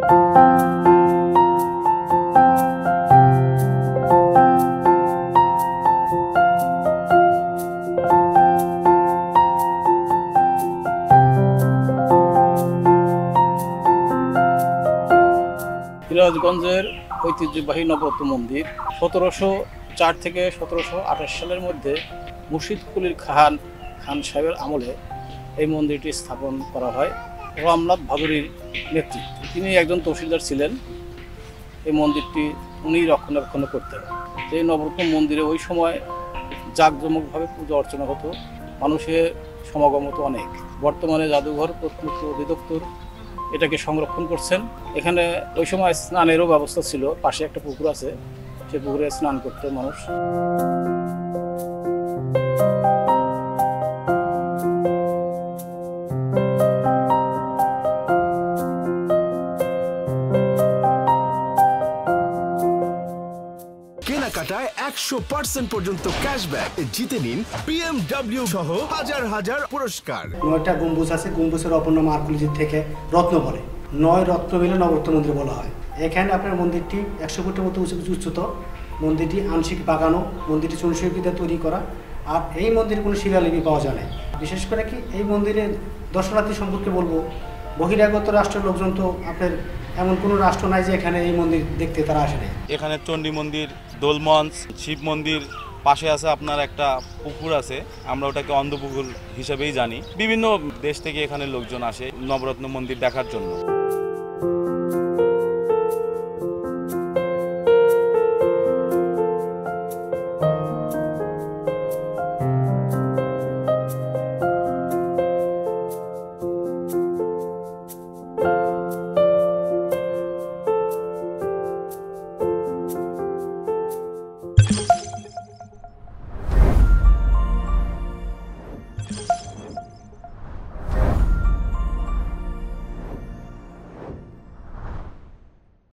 সিরাজগঞ্জের ঐতিহ্যবাহী নবরত্ন মন্দির সতেরোশো চার থেকে সতেরোশো আঠাশ সালের মধ্যে মুর্শিদ কুলির খান খান সাহেবের আমলে এই মন্দিরটি স্থাপন করা হয়। রামনাথ ভাদুরীর নেতৃত্বে। তিনি একজন তহসিলদার ছিলেন। এই মন্দিরটি উনি রক্ষণাবেক্ষণ করতেন। এই নবরত্ন মন্দিরে ওই সময় জাঁকজমকভাবে পুজো অর্চনা হতো। মানুষের সমাগম হতো অনেক। বর্তমানে জাদুঘর প্রত্নতত্ত্ব অধিদপ্তর এটাকে সংরক্ষণ করছেন। এখানে ওই সময় স্নানেরও ব্যবস্থা ছিল। পাশে একটা পুকুর আছে। সে পুকুরে স্নান করতো মানুষ। কেনাকাটায় একশো পার্সেন্ট পর্যন্ত ক্যাশব্যাক জিতে নিন বিএমডব্লিউ সহ হাজার হাজার পুরস্কার। নয়টা গম্বুজ আছে, গম্বুজের অপর নাম থেকে রত্ন বলে। নয় রত্ন মিলে নবরত্ন মন্দির বলা হয়। এখানে আপনার মন্দিরটি একশো ফুটের মতো উঁচু উচ্চত মন্দিরটি আংশিক বাগানো, মন্দিরটি চুনশিল্পীদের তৈরি করা। আর এই মন্দিরে কোনো শিলালিপি পাওয়া যায় না। বিশেষ করে কি এই মন্দিরের দর্শনার্থী সম্পর্কে বলব, বহিরাগত রাষ্ট্রের লোকজন তো আপনার এমন কোনো রাষ্ট্র নাই যে এখানে এই মন্দির দেখতে তারা আসে নাই। এখানে চণ্ডী মন্দির, দোলমঞ্চ, শিব মন্দির, পাশে আছে আপনার একটা পুকুর আছে। আমরা ওটাকে অন্ধপুকুর হিসেবেই জানি। বিভিন্ন দেশ থেকে এখানে লোকজন আসে নবরত্ন মন্দির দেখার জন্য।